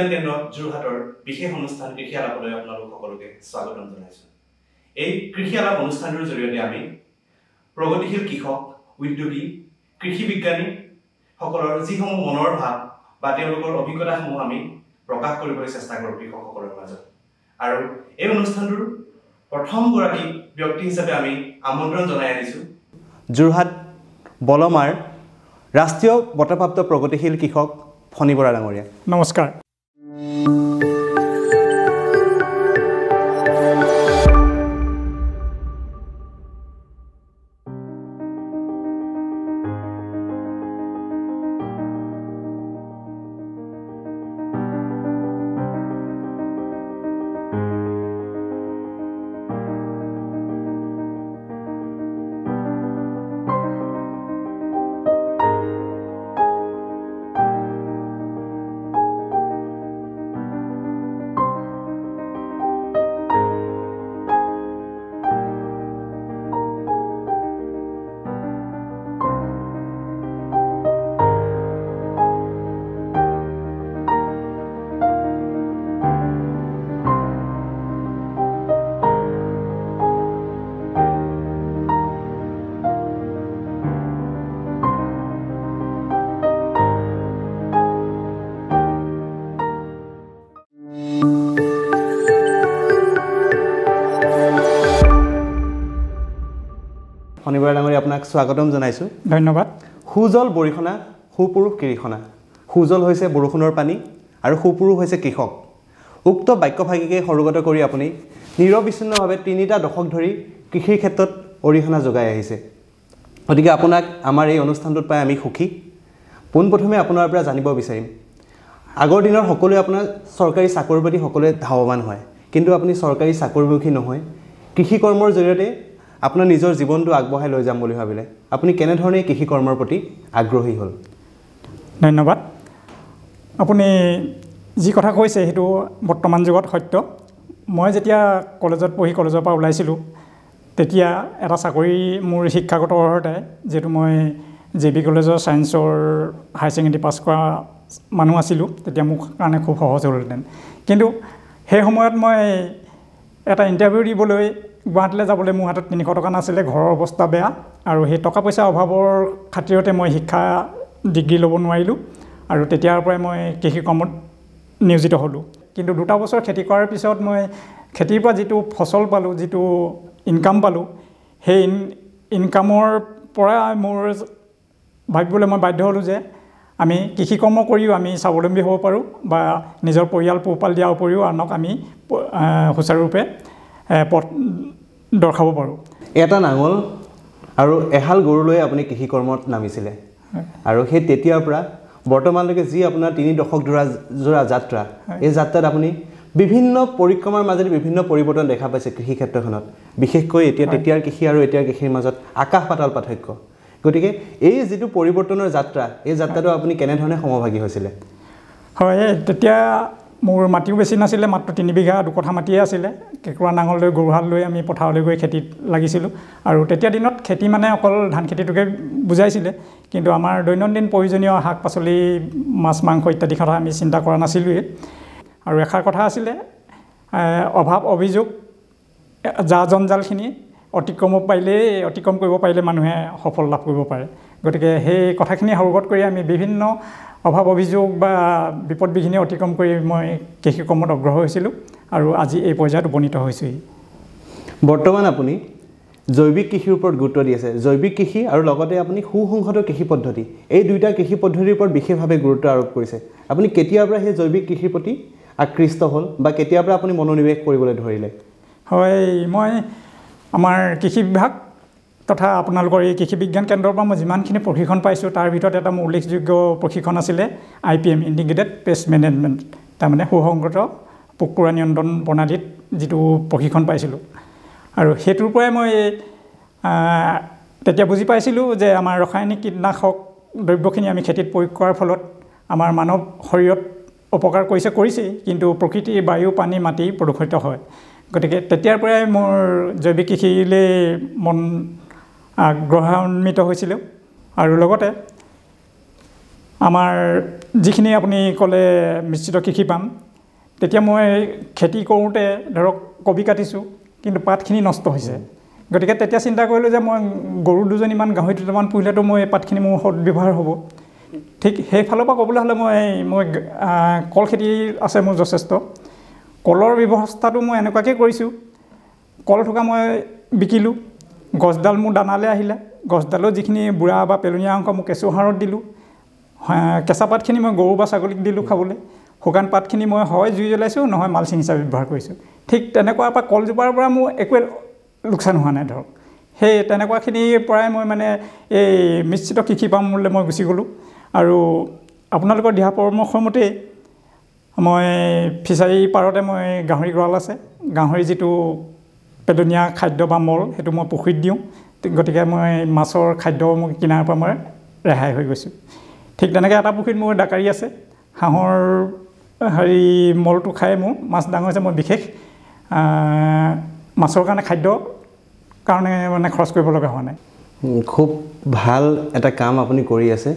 বিজ্ঞান কেন্দ্ৰ যোৰহাটৰ বিশেষ অনুষ্ঠান কৃষি আলাপলৈ আপোনালোক সকলোকে স্বাগতম জনাইছোঁ। এই কৃষি আলাপ অনুষ্ঠানটোৰ জৰিয়তে আমি প্ৰগতিশীল কৃষক উদ্যোগী কৃষি বিজ্ঞানীসকলৰ যিসমূহ মনৰ ভাৱ বা তেওঁলোকৰ অভিজ্ঞতাসমূহ আমি প্ৰকাশ কৰিবলৈ চেষ্টা কৰোঁ কৃষকসকলৰ মাজত। আৰু এই অনুষ্ঠানটোৰ প্ৰথমগৰাকী ব্যক্তি হিচাপে আমি আমন্ত্ৰণ জনাই আনিছোঁ যোৰহাট বলমাৰ ৰাষ্ট্ৰীয় বঁটাপ্ৰাপ্ত প্ৰগতিশীল কৃষক ফণী বৰা ডাঙৰীয়া। নমস্কাৰ। ফণী আপোনাক স্বাগতম জনাইছোঁ। ধন্যবাদ। সুজল বৰিষণা সুপুৰুষ কৃষণা সুজল হৈছে বৰষুণৰ পানী আৰু সুপুৰুষ হৈছে কৃষক। উক্ত বাক্যভাগিকে সৰুগত কৰি আপুনি নিৰবিচ্ছিন্নভাৱে তিনিটা দশক ধৰি কৃষিৰ ক্ষেত্ৰত অৰিহণা যোগাই আহিছে। গতিকে আপোনাক আমাৰ এই অনুষ্ঠানটোত পাই আমি সুখী। পোনপ্ৰথমে আপোনাৰ পৰা জানিব বিচাৰিম। আগৰ দিনৰ সকলোৱে আপোনাৰ চৰকাৰী চাকৰিৰ প্ৰতি সকলোৱে ধাৱমান হয়। কিন্তু আপুনি চৰকাৰী চাকৰিমুখী নহয়। কৃষি কৰ্মৰ জৰিয়তে আপোনাৰ নিজৰ জীৱনটো আগবঢ়াই লৈ যাম বুলি ভাবিলে আপুনি কেনেধৰণে এই কৃষি কৰ্মৰ প্ৰতি আগ্ৰহী হ'ল? ধন্যবাদ। আপুনি যি কথা কৈছে সেইটো বৰ্তমান যুগত সত্য। মই যেতিয়া কলেজত পঢ়ি কলেজৰ পৰা ওলাইছিলোঁ তেতিয়া এটা চাকৰি মোৰ শিক্ষাগত অৰ্হতাই যিহেতু মই জে বি কলেজৰ ছায়েন্সৰ হায়াৰ ছেকেণ্ডেৰী পাছ কৰা মানুহ আছিলোঁ তেতিয়া মোৰ কাৰণে খুব সহজ হ'লহেঁতেন। কিন্তু সেই সময়ত মই এটা ইণ্টাৰভিউ দিবলৈ গুৱাহাটীলৈ যাবলৈ মোৰ হাতত তিনিশ টকা নাছিলে ঘৰৰ অৱস্থা বেয়া আৰু সেই টকা পইচা অভাৱৰ খাতিৰতে মই শিক্ষা ডিগ্ৰী ল'ব নোৱাৰিলোঁ আৰু তেতিয়াৰ পৰাই মই কৃষি কৰ্মত নিয়োজিত হ'লোঁ। কিন্তু দুটা বছৰ খেতি কৰাৰ পিছত মই খেতিৰ পৰা যিটো ফচল পালোঁ যিটো ইনকাম পালোঁ সেই ইন ইনকামৰ পৰা মোৰ ভাবিবলৈ মই বাধ্য হ'লোঁ যে আমি কৃষি কৰ্ম কৰিও আমি স্বাৱলম্বী হ'ব পাৰোঁ বা নিজৰ পৰিয়াল পোহপাল দিয়াৰ উপৰিও আনক আমি সুচাৰুৰূপে পথ দৰ্শাব পাৰোঁ। এটা নাঙল আৰু এহাল গৰু লৈ আপুনি কৃষি কৰ্মত নামিছিলে আৰু সেই তেতিয়াৰ পৰা বৰ্তমানলৈকে যি আপোনাৰ তিনি দশক যোৰা যোৰা যাত্ৰা এই যাত্ৰাত আপুনি বিভিন্ন পৰিক্ৰমাৰ মাজেদি বিভিন্ন পৰিৱৰ্তন দেখা পাইছে কৃষি ক্ষেত্ৰখনত। বিশেষকৈ এতিয়া তেতিয়াৰ কৃষি আৰু এতিয়াৰ কৃষিৰ মাজত আকাশ পাতাল পাৰ্থক্য। গতিকে এই যিটো পৰিৱৰ্তনৰ যাত্ৰা এই যাত্ৰাটো আপুনি কেনেধৰণে সমভাগী হৈছিলে? হয় তেতিয়া মোৰ মাটিও বেছি নাছিলে মাত্ৰ তিনি বিঘা দুকঠা মাটিয়ে আছিলে। কেঁকুৰা নাঙল লৈ গৰুহাল লৈ আমি পথাৰলৈ গৈ খেতিত লাগিছিলোঁ। আৰু তেতিয়া দিনত খেতি মানে অকল ধান খেতিটোকে বুজাইছিলে কিন্তু আমাৰ দৈনন্দিন প্ৰয়োজনীয় শাক পাচলি মাছ মাংস ইত্যাদি কথা আমি চিন্তা কৰা নাছিলোঁৱেই আৰু এষাৰ কথা আছিলে অভাৱ অভিযোগ জা জঞ্জালখিনি অতিক্ৰম পাৰিলেই অতিক্ৰম কৰিব পাৰিলে মানুহে সফল লাভ কৰিব পাৰে। গতিকে সেই কথাখিনি সৰুগত কৰি আমি বিভিন্ন অভাৱ অভিযোগ বা বিপদ বিঘিনি অতিক্ৰম কৰি মই কৃষি কৰ্মত অগ্ৰহ হৈছিলোঁ আৰু আজি এই পৰ্যায়ত উপনীত হৈছোঁহি। বৰ্তমান আপুনি জৈৱিক কৃষিৰ ওপৰত গুৰুত্ব দি আছে। জৈৱিক কৃষি আৰু লগতে আপুনি সুসংহত কৃষি পদ্ধতি এই দুয়োটা কৃষি পদ্ধতিৰ ওপৰত বিশেষভাৱে গুৰুত্ব আৰোপ কৰিছে। আপুনি কেতিয়াৰ পৰা সেই জৈৱিক কৃষিৰ প্ৰতি আকৃষ্ট হ'ল বা কেতিয়াৰ পৰা আপুনি মনোনিৱেশ কৰিবলৈ ধৰিলে? হয় মই আমাৰ কৃষি বিভাগ তথা আপোনালোকৰ এই কৃষি বিজ্ঞান কেন্দ্ৰৰ পৰা মই যিমানখিনি প্ৰশিক্ষণ পাইছোঁ তাৰ ভিতৰত এটা মোৰ উল্লেখযোগ্য প্ৰশিক্ষণ আছিলে I P M integrated pest management তাৰমানে সুসংগত পোক পৰুৱা নিয়ন্ত্ৰণ প্ৰণালীত যিটো প্ৰশিক্ষণ পাইছিলোঁ। আৰু সেইটোৰ পৰাই মই তেতিয়া বুজি পাইছিলোঁ যে আমাৰ ৰাসায়নিক কীটনাশক দ্ৰব্যখিনি আমি খেতিত প্ৰয়োগ কৰাৰ ফলত আমাৰ মানৱ শৰীৰত অপকাৰ কৰিছে কৰিছেই কিন্তু প্ৰকৃতিৰ বায়ু পানী মাটি প্ৰদূষিত হয়। গতিকে তেতিয়াৰ পৰাই মোৰ জৈৱিক কৃষিলৈ মন আগ্ৰহান্বিত হৈছিলোঁ। আৰু লগতে আমাৰ যিখিনি আপুনি ক'লে মিশ্ৰিত কৃষি পাম তেতিয়া মই খেতি কৰোঁতে ধৰক কবি কাটিছোঁ কিন্তু পাতখিনি নষ্ট হৈছে। গতিকে তেতিয়া চিন্তা কৰিলোঁ যে মই গৰু দুজনীমান গাহৰি দুটামান পুহিলেতো মই পাতখিনি মোৰ সৎ ব্যৱহাৰ হ'ব। ঠিক সেইফালৰ পৰা ক'বলৈ হ'লে মই মই কল খেতি আছে মোৰ যথেষ্ট। কলৰ ব্যৱস্থাটো মই এনেকুৱাকৈ কৰিছোঁ। কল থকা মই বিকিলোঁ। গছডাল মোৰ দানালৈ আহিলে। গছডালৰ যিখিনি বুঢ়া বা পেলনীয়া অংশ মই কেঁচু সাৰত দিলোঁ। কেঁচা পাতখিনি মই গৰু বা ছাগলীক দিলোঁ খাবলৈ। শুকান পাতখিনি মই হয় জুই জ্বলাইছোঁ নহয় মালচিং হিচাপে ব্যৱহাৰ কৰিছোঁ। ঠিক তেনেকুৱাৰ পৰা কলজোপাৰ পৰা মোৰ একোৱে লোকচান হোৱা নাই ধৰক। সেই তেনেকুৱাখিনিৰ পৰাই মই মানে এই মিশ্ৰিত কৃষি পামলৈ মই গুচি গ'লোঁ। আৰু আপোনালোকৰ দিহা পৰামৰ্শমতেই মই ফিচাৰী পাৰতে মই গাহৰি গঁৰাল আছে। গাহৰি যিটো পেলনীয়া খাদ্য বা মল সেইটো মই পুখুৰীত দিওঁ। গতিকে মই মাছৰ খাদ্য মোক কিনাৰ পৰা মই ৰেহাই হৈ গৈছোঁ। ঠিক তেনেকৈ এটা পুখুৰীত মোৰ ডাকাৰী আছে। হাঁহৰ হেৰি মলটো খাই মোৰ। মাছ ডাঙৰ হৈছে মই বিশেষ মাছৰ কাৰণে খাদ্য কাৰণে মানে খৰচ কৰিব লগা হোৱা নাই। খুব ভাল এটা কাম আপুনি কৰি আছে।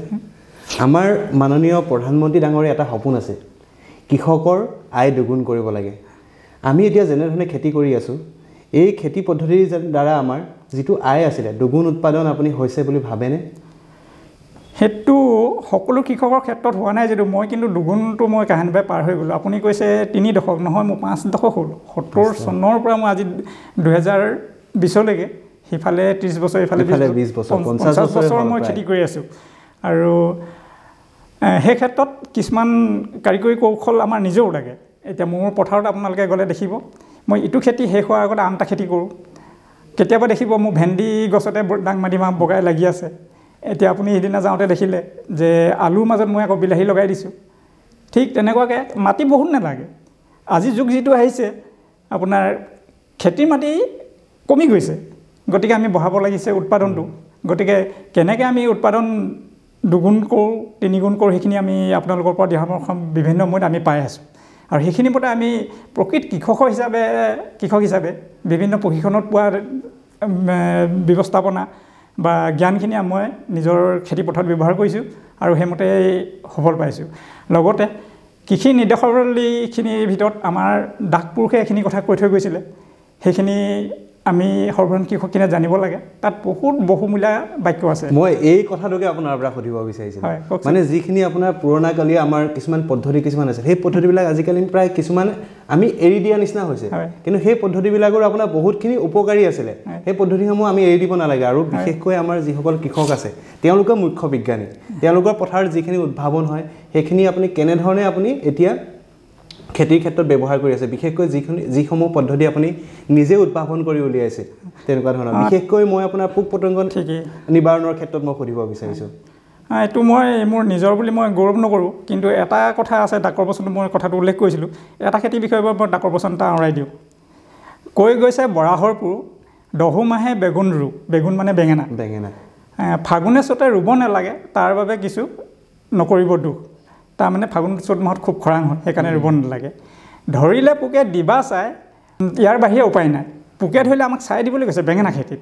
আমাৰ মাননীয় প্ৰধানমন্ত্ৰী ডাঙৰীয়া এটা সপোন আছে। কৃষকৰ আয় দুগুণ কৰিব লাগে। আমি এতিয়া যেনেধৰণে খেতি কৰি আছোঁ এই খেতি পদ্ধতিৰ যে- দ্বাৰা আমাৰ যিটো আয় আছিলে দুগুণ উৎপাদন আপুনি হৈছে বুলি ভাবেনে? সেইটো সকলো কৃষকৰ ক্ষেত্ৰত হোৱা নাই যদিও মই কিন্তু দুগুণটো মই কাহানিবাই পাৰ হৈ গ'লোঁ। আপুনি কৈছে তিনি দশক নহয় মোৰ পাঁচ দশক হ'ল। সত্তৰ চনৰ পৰা মই আজি দুহেজাৰ বিছলৈকে সিফালে ত্ৰিছ বছৰ ইফালে ইফালে 20 বছৰ, 50 পঞ্চাছ বছৰে মই। খেতি কৰি আছোঁ। আৰু সেই ক্ষেত্ৰত কিছুমান কাৰিকৰী কৌশল আমাৰ নিজেও লাগে। এতিয়া মোৰ পথাৰত আপোনালোকে গ'লে দেখিব। মই ইটো খেতি শেষ হোৱাৰ আগতে আন এটা খেতি কৰোঁ। কেতিয়াবা দেখিব মোৰ ভেন্দি গছতে ডাং মাটিমাহ বগাই লাগি আছে। এতিয়া আপুনি সিদিনা যাওঁতে দেখিলে যে আলুৰ মাজত মই আকৌ বিলাহী লগাই দিছোঁ। ঠিক তেনেকুৱাকৈ মাটি বহুত নালাগে। আজি যুগ যিটো আহিছে আপোনাৰ খেতিৰ মাটি কমি গৈছে। গতিকে আমি বঢ়াব লাগিছে উৎপাদনটো। গতিকে কেনেকৈ আমি উৎপাদন দুগুণ কৰোঁ তিনিগুণ কৰোঁ সেইখিনি আমি আপোনালোকৰ পৰা দিহা পৰামৰ্শ বিভিন্ন সময়ত আমি পাই আছোঁ। আৰু সেইখিনিৰ মতে আমি প্ৰকৃত কৃষকৰ হিচাপে কৃষক হিচাপে বিভিন্ন প্ৰশিক্ষণত পোৱা ব্যৱস্থাপনা বা জ্ঞানখিনি মই নিজৰ খেতিপথাৰত ব্যৱহাৰ কৰিছোঁ আৰু সেইমতে সফল পাইছোঁ। লগতে কৃষি নিৰ্দেশাৱলীখিনিৰ ভিতৰত আমাৰ দাস পুৰুষে এইখিনি কথা কৈ থৈ গৈছিলে। সেইখিনি আমি সৰ্বসাধাৰণ কৃষকখিনিয়ে জানিব লাগে। তাত বহুত বহুমূলীয়া বাক্য আছে। মই এই কথাটোকে আপোনাৰ পৰা সুধিব বিচাৰিছিলোঁ। মানে যিখিনি আপোনাৰ পুৰণাকালীয়া আমাৰ কিছুমান পদ্ধতি কিছুমান আছে সেই পদ্ধতিবিলাক আজিকালি প্ৰায় কিছুমান আমি এৰি দিয়া নিচিনা হৈছে। কিন্তু সেই পদ্ধতিবিলাকৰ আপোনাৰ বহুতখিনি উপকাৰী আছিলে। সেই পদ্ধতিসমূহ আমি এৰি দিব নালাগে আৰু বিশেষকৈ আমাৰ যিসকল কৃষক আছে তেওঁলোকে মুখ্য বিজ্ঞানী। তেওঁলোকৰ পথাৰত যিখিনি উদ্ভাৱন হয় সেইখিনি আপুনি কেনেধৰণে আপুনি এতিয়া খেতিৰ ক্ষেত্ৰত ব্যৱহাৰ কৰি আছে। বিশেষকৈ যিখিনি যিসমূহ পদ্ধতি আপুনি নিজে উদ্ভাৱন কৰি উলিয়াইছে তেনেকুৱা ধৰণৰ। বিশেষকৈ মই আপোনাৰ পোক পতংগ নিবাৰণৰ ক্ষেত্ৰত মই সুধিব বিচাৰিছোঁ। এইটো মই মোৰ নিজৰ বুলি মই গৌৰৱ নকৰোঁ কিন্তু এটা কথা আছে ডাকৰ বচনটো মই কথাটো উল্লেখ কৰিছিলোঁ। এটা খেতিৰ বিষয়ে মই ডাকৰ বচন এটা আঁৰাই দিওঁ। কৈ গৈছে বৰাহৰপুৰ দহু মাহে বেগুন ৰু বেগুন মানে বেঙেনা। বেঙেনা। ফাগুনে চ'তে ৰুব নালাগে তাৰ বাবে কিছু নকৰিব দুখ। তাৰমানে ফাগুন চ'ত মাহত খুব খৰাং হয় সেইকাৰণে ৰুব নালাগে। ধৰিলে পোকে দিবা চাই ইয়াৰ বাহিৰে উপায় নাই। পোকে ধৰিলে আমাক চাই দিবলৈ কৈছে বেঙেনা খেতিত।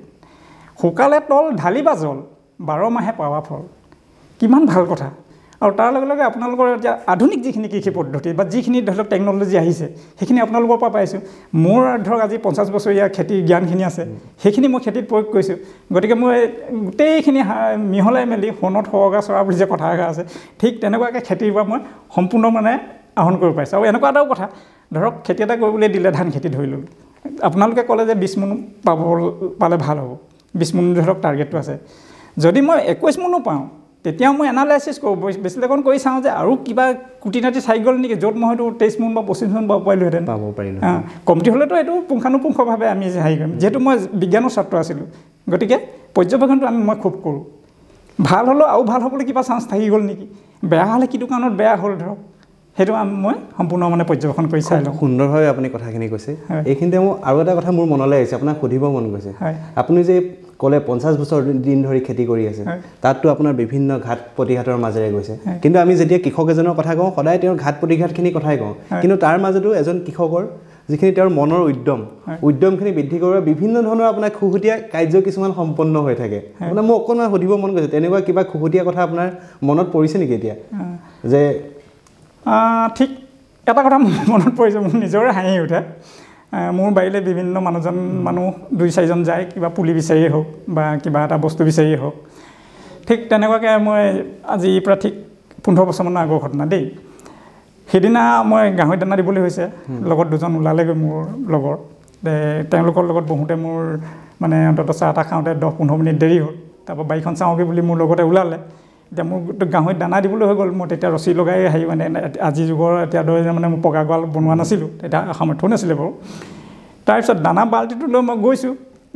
শুকালে তল ঢালিবা জল বাৰ মাহে পাৱা ফল। কিমান ভাল কথা। আৰু তাৰ লগে লগে আপোনালোকৰ এতিয়া আধুনিক যিখিনি কৃষি পদ্ধতি বা যিখিনি ধৰি লওক টেকন'লজি আহিছে সেইখিনি আপোনালোকৰ পৰা পাইছোঁ। মোৰ ধৰক আজি পঞ্চাছ বছৰীয়া খেতিৰ জ্ঞানখিনি আছে সেইখিনি মই খেতিত প্ৰয়োগ কৰিছোঁ। গতিকে মই গোটেইখিনি মিহলাই মেলি সোণত সৰগা চৰা বুলি যে কথা এষাৰ আছে ঠিক তেনেকুৱাকৈ খেতিৰ পৰা মই সম্পূৰ্ণ মানে আহৰণ কৰিব পাৰিছোঁ। আৰু এনেকুৱা এটাও কথা ধৰক খেতি এটা কৰিবলৈ দিলে ধান খেতি ধৰি ল'লোঁ আপোনালোকে ক'লে যে বিছ মোন পাব পালে ভাল হ'ব। বিছ মোন ধৰক টাৰ্গেটটো আছে। যদি মই একৈছ মোনো পাওঁ তেতিয়াও মই এনালাইচিছ কৰোঁ। বিশ্লেষণ কৰি চাওঁ যে আৰু কিবা কুটি নাটি চাই গ'ল নেকি য'ত মই হয়তো তেইছ মোন বা পঁচিছ মোন পাব পাৰিলোহেঁতেন পাব পাৰিলোঁ। কমটি হ'লেতো এইটো পুংখানুপুংখভাৱে আমি হেৰি কৰিম। যিহেতু মই বিজ্ঞানৰ ছাত্ৰ আছিলোঁ। গতিকে পৰ্যবেক্ষণটো আমি মই খুব কৰোঁ। ভাল হ'লেও আৰু ভাল হ'বলৈ কিবা চান্স থাকি গ'ল নেকি? বেয়া হ'লে কিটো কাৰণত বেয়া হ'ল ধৰক? সেইটো মই সম্পূৰ্ণ মানে পৰ্যবেক্ষণ কৰি চাই লওঁ। সুন্দৰভাৱে আপুনি কথাখিনি কৈছে। এইখিনিতে মোৰ আৰু এটা কথা মোৰ মনলৈ আহিছে। আপোনাক সুধিব মন গৈছে। হয়। আপুনি যে ক'লে পঞ্চাছ বছৰ দিন ধৰি খেতি কৰি আছে। তাততো আপোনাৰ বিভিন্ন ঘাট প্ৰতিঘাতৰ মাজেৰে গৈছে। কিন্তু আমি যেতিয়া কৃষক এজনৰ কথা কওঁ সদায় তেওঁৰ ঘাট প্ৰতিঘাতখিনি কথাই কওঁ। কিন্তু তাৰ মাজতো এজন কৃষকৰ যিখিনি তেওঁৰ মনৰ উদ্যম। উদ্যমখিনি বৃদ্ধি কৰিব বিভিন্ন ধৰণৰ আপোনাৰ খুহুতীয়া কাৰ্য কিছুমান সম্পন্ন হৈ থাকে আপোনাৰ মোক অকণমান সুধিব মন গৈছে তেনেকুৱা কিবা খুহুতীয়া কথা আপোনাৰ মনত পৰিছে নেকি এতিয়া যে ঠিক এটা কথা মোৰ মনত পৰিছে মোৰ নিজৰে হাঁহি উঠে মোৰ বাৰীলৈ বিভিন্ন মানুহজন মানুহ দুই চাৰিজন যায় কিবা পুলি বিচাৰিয়ে হওক বা কিবা এটা বস্তু বিচাৰিয়ে হওক। ঠিক তেনেকুৱাকৈ মই আজিৰ পৰা ঠিক পোন্ধৰ বছৰমানৰ আগৰ ঘটনা দেই। সেইদিনা মই গাহৰি দানা দিবলৈ হৈছে লগত দুজন ওলালেগৈ মোৰ লগৰ। তেওঁলোকৰ লগত বহোঁতে মোৰ মানে অন্ততঃ চাহ তাহ খাওঁতে দহ পোন্ধৰ মিনিট দেৰি হ'ল। তাৰপৰা বাৰীখন চাওঁগৈ বুলি মোৰ লগতে ওলালে। এতিয়া মোৰ গাহৰিত দানা দিবলৈ হৈ গ'ল। মই তেতিয়া ৰছী লগাই হেৰি মানে আজিৰ যুগৰ এতিয়া দৰে মানে মই পকা গঁৰাল বনোৱা নাছিলোঁ। তেতিয়া সামৰ্থ্যও নাছিলে বাৰু। তাৰপিছত দানা বাল্টিটো লৈ মই গৈছোঁ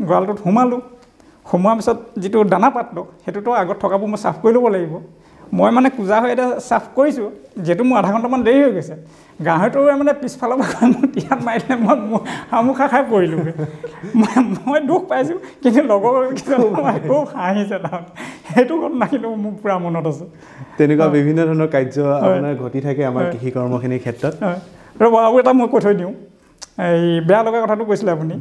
গঁৰালটোত সোমালোঁ। সোমোৱাৰ পিছত যিটো দানা পাত্ৰ সেইটোতো আগত থকাবোৰ মই চাফ কৰি ল'ব লাগিব। মই মানে কোজা হৈ এতিয়া চাফ কৰিছোঁ যিহেতু মোৰ আধা ঘণ্টামান দেৰি হৈ গৈছে। গাহৰিটোৱে মানে পিছফালৰ পৰা মোৰ তিয়াত মাৰিলে মই হামুখা খাই পৰিলোঁগৈ মই মই দুখ পাইছোঁ কিন্তু লগৰ খুব হাঁহিছে তাৰমানে। সেইটো ঘটনা কিন্তু মোৰ পূৰা মনত আছে। তেনেকুৱা বিভিন্ন ধৰণৰ কাৰ্য আপোনাৰ ঘটি থাকে আমাৰ কৃষি কৰ্মখিনিৰ ক্ষেত্ৰত। ৰ'ব আৰু এটা মই কৈ থৈ দিওঁ। এই বেয়া লগা কথাটো কৈছিলে আপুনি।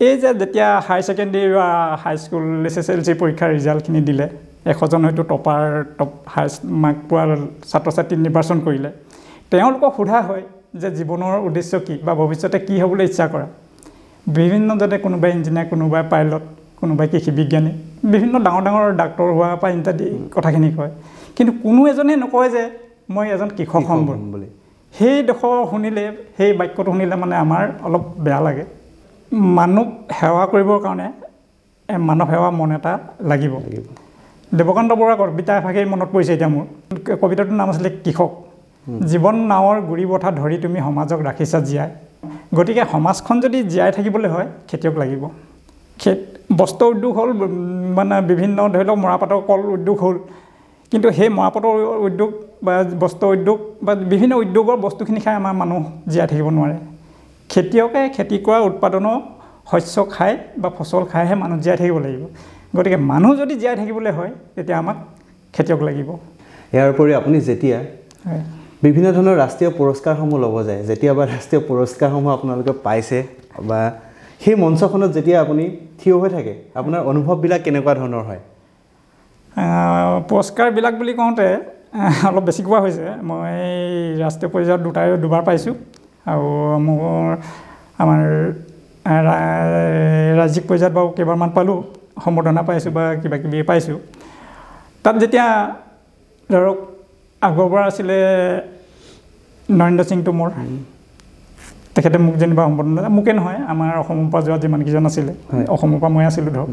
এই যে যেতিয়া হাই ছেকেণ্ডেৰী বা high school S S L C পৰীক্ষাৰ ৰিজাল্টখিনি দিলে এশজন হয়তো টপাৰ টপ হাইষ্ট মাৰ্ক পোৱা ছাত্ৰ ছাত্ৰী নিৰ্বাচন কৰিলে। তেওঁলোকক সোধা হয় যে জীৱনৰ উদ্দেশ্য কি বা ভৱিষ্যতে কি হ'বলৈ ইচ্ছা কৰা। বিভিন্নজনে কোনোবাই ইঞ্জিনিয়াৰ কোনোবাই পাইলট কোনোবাই কৃষি বিজ্ঞানী বিভিন্ন ডাঙৰ ডাঙৰ ডাক্তৰ হোৱাৰ পৰা ইত্যাদি কথাখিনি কয়। কিন্তু কোনো এজনে নকয় যে মই এজন কৃষক হ'ম বুলি। বুলি। সেইডোখৰ শুনিলে সেই বাক্যটো শুনিলে মানে আমাৰ অলপ বেয়া লাগে। মানুহ সেৱা কৰিবৰ কাৰণে মানৱ সেৱা মন এটা লাগিব। লাগিব। দেৱকান্ত বৰুৱাৰ কবিতা এফাকেই মনত পৰিছে এতিয়া মোৰ। কবিতাটোৰ নাম আছিলে কৃষক। জীৱন নাৱৰ গুৰি বঠা ধৰি তুমি সমাজক ৰাখিছা জীয়াই। গতিকে সমাজখন যদি জীয়াই থাকিবলৈ হয় খেতিয়ক লাগিব। খেত বস্ত্ৰ উদ্যোগ হ'ল মানে বিভিন্ন ধৰি লওক মৰাপাটৰ কল উদ্যোগ হ'ল। কিন্তু সেই মৰাপাটৰ উদ্যোগ বা বস্ত্ৰ উদ্যোগ বা বিভিন্ন উদ্যোগৰ বস্তুখিনি খাই আমাৰ মানুহ জীয়াই থাকিব নোৱাৰে। খেতিয়কে খেতি কৰা উৎপাদনৰ শস্য খাই বা ফচল খাইহে মানুহ জীয়াই থাকিব লাগিব। গতিকে মানুহ যদি জীয়াই থাকিবলৈ হয় তেতিয়া আমাক খেতিয়ক লাগিব। ইয়াৰ উপৰি আপুনি যেতিয়া বিভিন্ন ধৰণৰ ৰাষ্ট্ৰীয় পুৰস্কাৰসমূহ ল'ব যায় যেতিয়া বা ৰাষ্ট্ৰীয় পুৰস্কাৰসমূহ আপোনালোকে পাইছে বা সেই মঞ্চখনত যেতিয়া আপুনি থিয় হৈ থাকে আপোনাৰ অনুভৱবিলাক কেনেকুৱা ধৰণৰ হয়? পুৰস্কাৰবিলাক বুলি কওঁতে অলপ বেছি কোৱা হৈছে। মই ৰাষ্ট্ৰীয় পৰ্যায়ত দুটাই দুবাৰ পাইছোঁ। আৰু মোৰ আমাৰ ৰাজ্যিক পৰ্যায়ত বাৰু কেইবাৰমান পালোঁ। সম্বৰ্ধনা পাইছোঁ বা কিবা কিবি পাইছোঁ। তাত যেতিয়া ধৰক আগৰ পৰা আছিলে নৰেন্দ্ৰ সিং টোমৰ তেখেতে মোক যেনিবা সম্বৰ্ধনা মোকে নহয় আমাৰ অসমৰ পৰা যোৱা যিমানকেইজন আছিলে। অসমৰ পৰা মই আছিলোঁ ধৰক।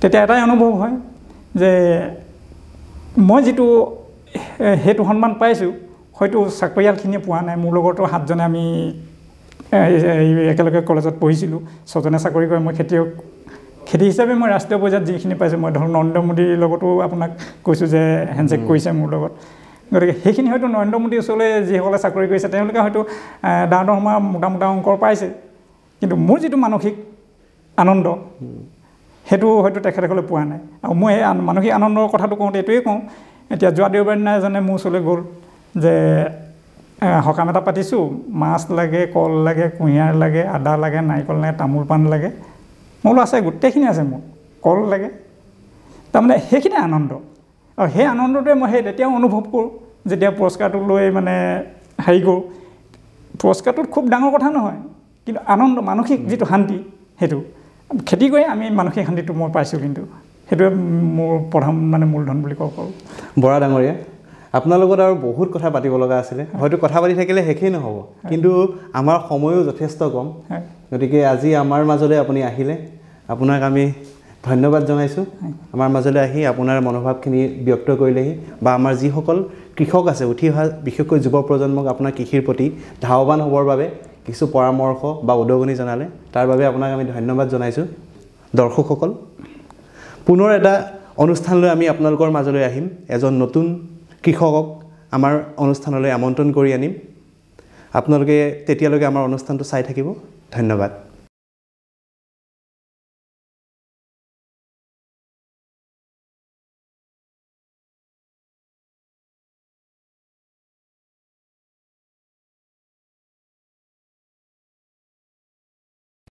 তেতিয়া এটাই অনুভৱ হয় যে মই যিটো সেইটো সন্মান পাইছোঁ হয়তো চাকৰিয়ালখিনিয়ে পোৱা নাই মোৰ লগতো সাতজনে আমি একেলগে কলেজত পঢ়িছিলোঁ ছজনে চাকৰি কৰে মই খেতিয়ক খেতি হিচাপে মই ৰাষ্ট্ৰীয় পৰ্যায়ত যিখিনি পাইছোঁ মই ধৰক নৰেন্দ্ৰ মোদীৰ লগতো আপোনাক কৈছোঁ যে হেণ্ডশ্বেক কৰিছে মোৰ লগত। গতিকে সেইখিনি হয়তো নৰেন্দ্ৰ মোদীৰ ওচৰলৈ যিসকলে চাকৰি কৰিছে তেওঁলোকে হয়তো ডাঙৰ দৰমহা মোটা মোটা অংকৰ পাইছে। কিন্তু মোৰ যিটো মানসিক আনন্দ সেইটো হয়তো তেখেতসকলে পোৱা নাই। আৰু মই আন- মানসিক আনন্দৰ কথাটো কওঁতে এইটোৱেই কওঁ এতিয়া যোৱা দেওবাৰ দিনা এজনে মোৰ ওচৰলৈ গ'ল যে সকাম এটা পাতিছোঁ মাছ লাগে কল লাগে কুঁহিয়াৰ লাগে আদা লাগে নাৰিকল লাগে তামোল পাণ লাগে। মই বোলো আছে গোটেইখিনি আছে মোৰ কল লাগে? তাৰমানে সেইখিনি আনন্দ। আৰু সেই আনন্দটোৱে মই সেই তেতিয়াও অনুভৱ কৰোঁ যেতিয়া পুৰস্কাৰটো লৈ মানে হেৰি কৰোঁ। পুৰস্কাৰটোত খুব ডাঙৰ কথা নহয় কিন্তু আনন্দ মানসিক যিটো শান্তি সেইটো। খেতি কৰি আমি মানসিক শান্তিটো মই পাইছোঁ কিন্তু সেইটোৱে মোৰ প্ৰধান মানে মূলধন বুলি ক'ব পাৰোঁ। বৰা ডাঙৰীয়া। আপোনাৰ লগত আৰু বহুত কথা পাতিব লগা আছিলে। হয়তো কথা পাতি থাকিলে শেষেই নহ'ব। কিন্তু আমাৰ সময়ো যথেষ্ট কম। গতিকে আজি আমাৰ মাজলৈ আপুনি আহিলে। আপোনাক আমি ধন্যবাদ জনাইছোঁ। আমাৰ মাজলৈ আহি আপোনাৰ মনোভাৱখিনি ব্যক্ত কৰিলেহি বা আমাৰ যিসকল কৃষক আছে উঠি অহা বিশেষকৈ যুৱ প্ৰজন্মক আপোনাৰ কৃষিৰ প্ৰতি ধাৱবান হ'বৰ বাবে কিছু পৰামৰ্শ বা উদগনি জনালে তাৰ বাবে আপোনাক আমি ধন্যবাদ জনাইছোঁ। দৰ্শকসকল পুনৰ এটা অনুষ্ঠানলৈ আমি আপোনালোকৰ মাজলৈ আহিম। এজন নতুন কৃষকক আমাৰ অনুষ্ঠানলৈ আমন্ত্ৰণ কৰি আনিম। আপোনালোকে তেতিয়ালৈকে আমাৰ অনুষ্ঠানটো চাই থাকিব। ধন্যবাদ।